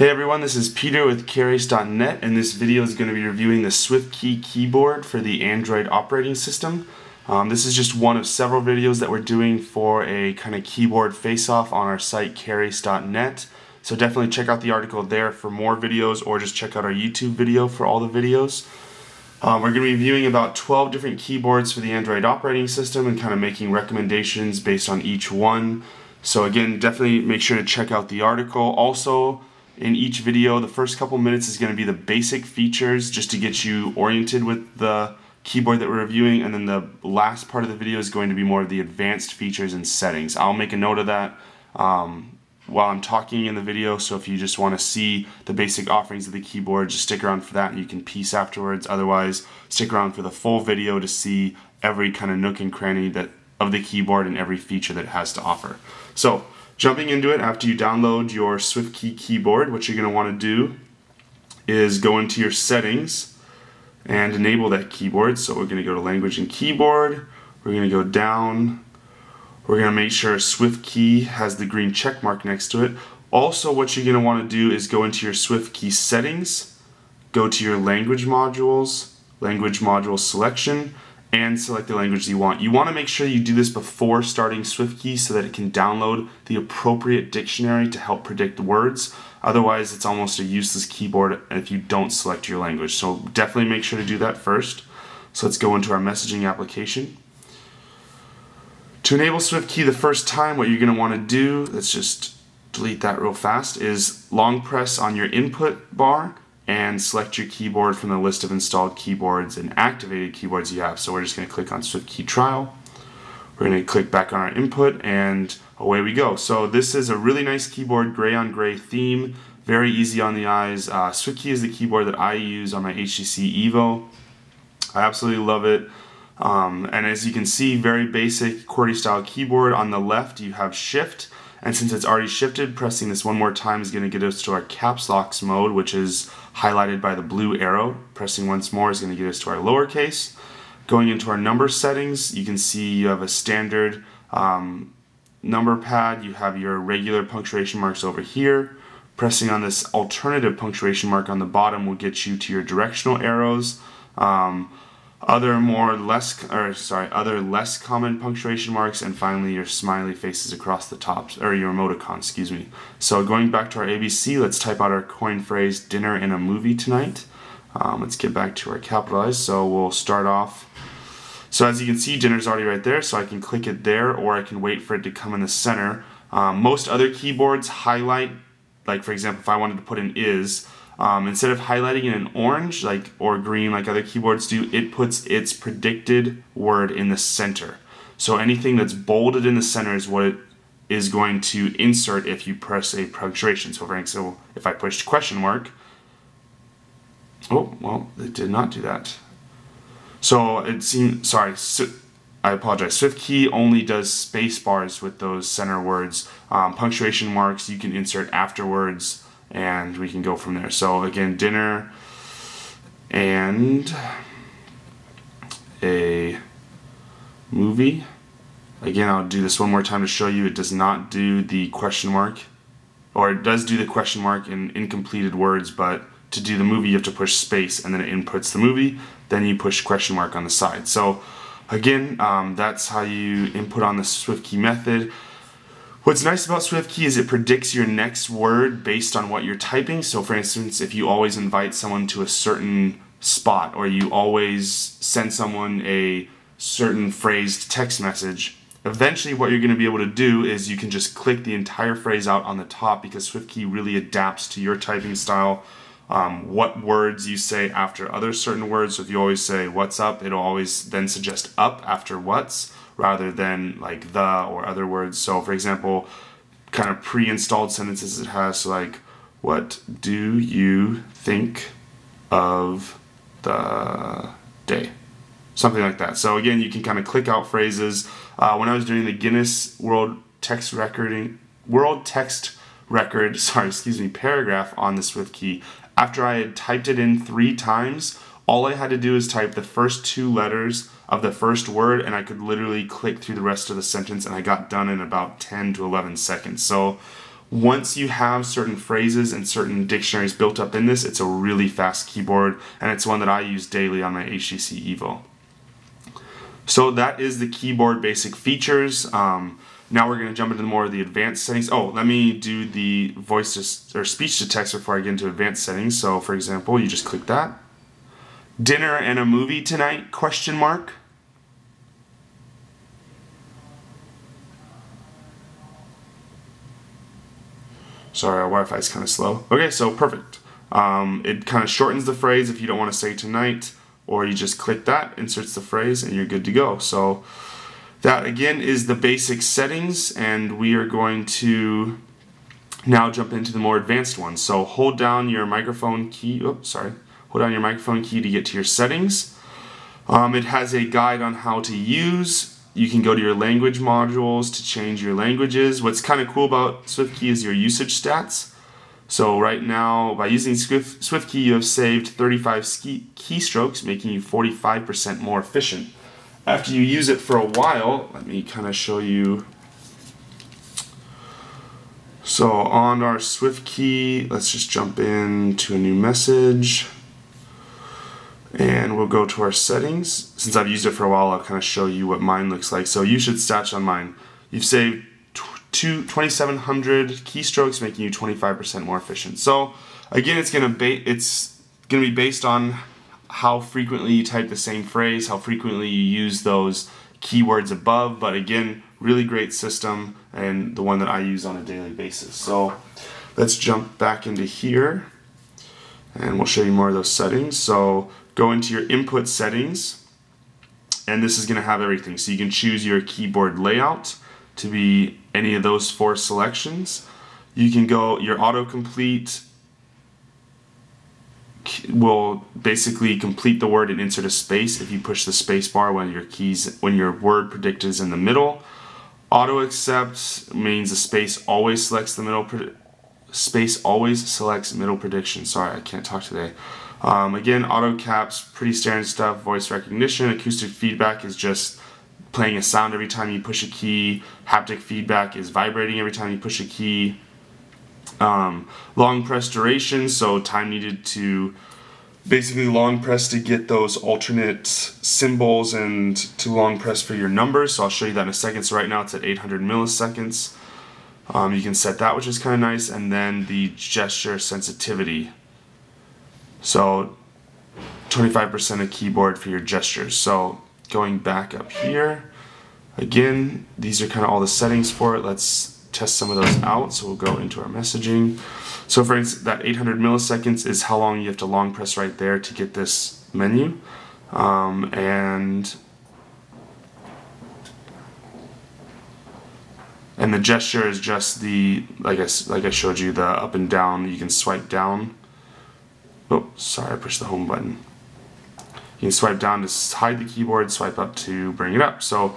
Hey everyone, this is Peter with CareAce.net and this video is going to be reviewing the SwiftKey keyboard for the Android operating system. Um, this is just one of several videos that we're doing for a kind of keyboard face-off on our site CareAce.net. So definitely check out the article there for more videos or just check out our YouTube video for all the videos. Um, we're going to be reviewing about 12 different keyboards for the Android operating system and kind of making recommendations based on each one. So again, definitely make sure to check out the article. Also, in each video. The first couple minutes is going to be the basic features just to get you oriented with the keyboard that we're reviewing and then the last part of the video is going to be more of the advanced features and settings. I'll make a note of that um, while I'm talking in the video so if you just want to see the basic offerings of the keyboard just stick around for that and you can piece afterwards. Otherwise stick around for the full video to see every kind of nook and cranny that of the keyboard and every feature that it has to offer. So Jumping into it, after you download your SwiftKey keyboard, what you're going to want to do is go into your settings and enable that keyboard. So we're going to go to language and keyboard. We're going to go down. We're going to make sure SwiftKey has the green check mark next to it. Also, what you're going to want to do is go into your SwiftKey settings, go to your language modules, language module selection, and select the language you want. You want to make sure you do this before starting SwiftKey so that it can download the appropriate dictionary to help predict words. Otherwise, it's almost a useless keyboard if you don't select your language. So definitely make sure to do that first. So let's go into our messaging application. To enable SwiftKey the first time, what you're going to want to do, let's just delete that real fast, is long press on your input bar and select your keyboard from the list of installed keyboards and activated keyboards you have. So we're just going to click on SwiftKey Trial. We're going to click back on our input and away we go. So this is a really nice keyboard, gray on gray theme, very easy on the eyes. Uh, SwiftKey is the keyboard that I use on my HTC Evo. I absolutely love it. Um, and as you can see, very basic QWERTY style keyboard. On the left, you have Shift. And since it's already shifted, pressing this one more time is going to get us to our caps locks mode, which is highlighted by the blue arrow. Pressing once more is going to get us to our lowercase. Going into our number settings, you can see you have a standard um, number pad. You have your regular punctuation marks over here. Pressing on this alternative punctuation mark on the bottom will get you to your directional arrows. Um, other more less or sorry other less common punctuation marks and finally your smiley faces across the top or your emoticon excuse me. So going back to our abc let's type out our coin phrase dinner in a movie tonight. Um, let's get back to our capitalized. So we'll start off. So as you can see dinner's already right there so i can click it there or i can wait for it to come in the center. Um, most other keyboards highlight like for example if i wanted to put an is um, instead of highlighting it in orange like or green like other keyboards do, it puts its predicted word in the center. So anything that's bolded in the center is what it is going to insert if you press a punctuation. So for example, if I pushed question mark, oh, well, it did not do that. So it seems, sorry, I apologize. SwiftKey only does space bars with those center words. Um, punctuation marks you can insert afterwards and we can go from there. So again, dinner and a movie. Again, I'll do this one more time to show you it does not do the question mark, or it does do the question mark in incompleted words, but to do the movie you have to push space and then it inputs the movie, then you push question mark on the side. So again, um, that's how you input on the SwiftKey method. What's nice about SwiftKey is it predicts your next word based on what you're typing. So for instance, if you always invite someone to a certain spot or you always send someone a certain phrased text message, eventually what you're going to be able to do is you can just click the entire phrase out on the top because SwiftKey really adapts to your typing style. Um, what words you say after other certain words. So if you always say what's up, it'll always then suggest up after what's rather than like the or other words. So, for example, kind of pre installed sentences it has like, What do you think of the day? Something like that. So, again, you can kind of click out phrases. Uh, when I was doing the Guinness World Text Recording, World Text Record, sorry, excuse me, paragraph on the SwiftKey, after I had typed it in three times, all I had to do is type the first two letters of the first word and I could literally click through the rest of the sentence and I got done in about 10 to 11 seconds. So once you have certain phrases and certain dictionaries built up in this, it's a really fast keyboard, and it's one that I use daily on my HTC Evo. So that is the keyboard basic features. Um, now we're going to jump into more of the advanced settings. Oh, let me do the voice to, or speech to text before I get into advanced settings. So for example, you just click that. Dinner and a movie tonight, question mark. Sorry, our Wi-Fi is kind of slow. Okay, so perfect. Um, it kind of shortens the phrase if you don't want to say tonight, or you just click that, inserts the phrase, and you're good to go. So that again is the basic settings and we are going to now jump into the more advanced ones. So hold down your microphone key, oops, sorry, hold down your microphone key to get to your settings. Um, it has a guide on how to use. You can go to your language modules to change your languages. What's kind of cool about SwiftKey is your usage stats. So right now, by using Swift, SwiftKey, you have saved 35 keystrokes, making you 45% more efficient after you use it for a while, let me kind of show you. So on our Swift key, let's just jump in to a new message. And we'll go to our settings. Since I've used it for a while, I'll kind of show you what mine looks like. So you should stats on mine. You've saved 2,700 keystrokes, making you 25% more efficient. So again, it's gonna be it's gonna be based on how frequently you type the same phrase, how frequently you use those keywords above, but again, really great system and the one that I use on a daily basis. So let's jump back into here and we'll show you more of those settings. So go into your input settings and this is going to have everything. So you can choose your keyboard layout to be any of those four selections. You can go your autocomplete will basically complete the word and insert a space if you push the space bar when your keys when your word predicted is in the middle. Auto accept means the space always selects the middle space always selects middle prediction. Sorry, I can't talk today. Um, again, auto caps, pretty standard stuff. Voice recognition, acoustic feedback is just playing a sound every time you push a key. Haptic feedback is vibrating every time you push a key. Um, long press duration, so time needed to basically long press to get those alternate symbols and to long press for your numbers. So I'll show you that in a second. So right now it's at 800 milliseconds. Um, you can set that, which is kind of nice. And then the gesture sensitivity. So 25% of keyboard for your gestures. So going back up here, again, these are kind of all the settings for it. Let's test some of those out. So we'll go into our messaging. So for instance, that 800 milliseconds is how long you have to long press right there to get this menu. Um, and and the gesture is just the like I, like I showed you the up and down you can swipe down oh sorry I pushed the home button you can swipe down to hide the keyboard swipe up to bring it up so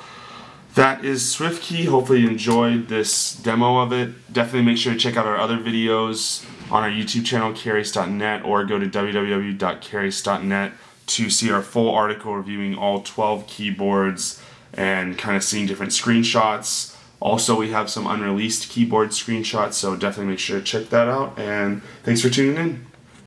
that is SwiftKey. Hopefully you enjoyed this demo of it. Definitely make sure to check out our other videos on our YouTube channel, CareAce.net, or go to www.careace.net to see our full article reviewing all 12 keyboards and kind of seeing different screenshots. Also, we have some unreleased keyboard screenshots, so definitely make sure to check that out. And thanks for tuning in.